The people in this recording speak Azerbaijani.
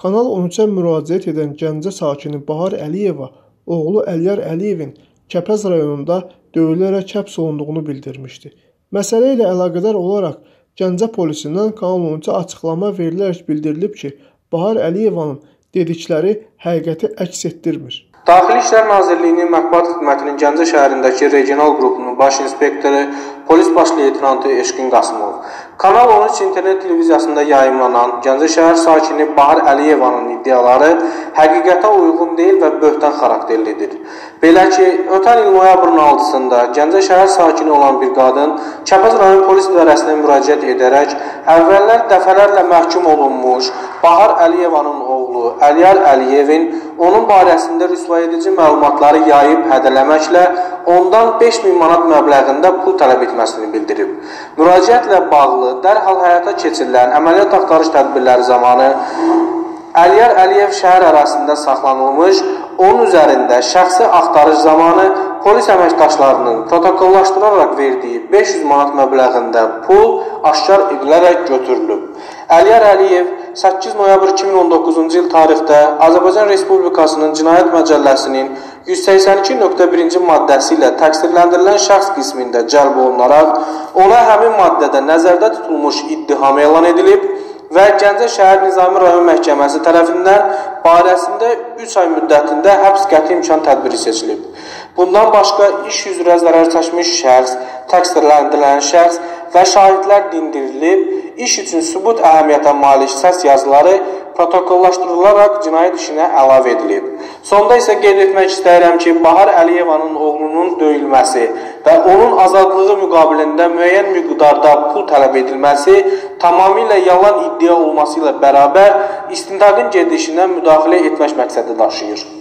Kanal 13-ə müraciət edən Gəncə sakini Bahar Əliyeva oğlu Əliyar Əliyevin Kəpəz rayonunda döyülərək həbs olunduğunu bildirmişdi. Məsələ ilə əlaqədar olaraq Gəncə polisindən Kanal 13-ə açıqlama verilərək bildirilib ki, Bahar Əliyevanın dedikləri həqiqəti əks etdirmir. Daxili İşlər Nazirliyinin mətbuat xidmətinin Gəncə şəhərindəki regional qrupunun baş inspektoru polis baş leytenantı Eşqin Qasımov Kanal 13 internet televiziyasında yayımlanan Gəncə şəhər sakini Bahar Əliyevanın iddiaları həqiqətə uyğun deyil və böhtan xarakterlidir. Belə ki, ötən il noyabrın 6-sında Gəncə şəhər sakini olan bir qadın Kəpəz rayon polis idarəsinə müraciət edərək əvvəllər dəfələrlə məhkum olunmuş Bahar Əliyevanın oğlu Əliyar Əliyevin onun barəsində rüsvayedici məlumatları yayıb hədələməklə ondan 5000 manat məbləğində pul tələb etməsini bildirib. Müraciətlə bağlı dərhal həyata keçirilən əməliyyat axtarış tədbirləri zamanı Əliyar Əliyev şəhər ərazisində saxlanılmış, onun üzərində şəxsi axtarış zamanı polis əməkdaşlarının protokollaşdıraraq verdiyi 500 manat məbləğində pul aşkar edilərək götürülüb. Əliyar Əliyev 8 noyabr 2019-cu il tarixdə Azərbaycan Respublikasının Cinayət Məcəlləsinin 182.1-ci maddəsi ilə təqsirləndirilən şəxs qismində cəlb olunaraq ona həmin maddədə nəzərdə tutulmuş ittiham elan edilib və Gəncə şəhər Nizami rayon məhkəməsi tərəfindən barəsində 3 ay müddətində həbs qəti imkan tədbiri seçilib. Bundan başqa iş üzrə zərər çəkmiş şəxs, təqsirləndirilən şəxs və şahidlər dindirilib, iş üçün sübut əhəmiyyətə malik səs yazıları protokollaşdırılaraq cinayət işinə əlavə edilib. Sonda isə qeyd etmək istəyirəm ki, Bahar Əliyevanın oğlunun döyülməsi və onun azadlığı müqabilində müəyyən miqdarda pul tələb edilməsi tamamilə yalan iddia olması ilə bərabər istintaqın gedişinə müdaxilə etmək məqsədi daşıyır.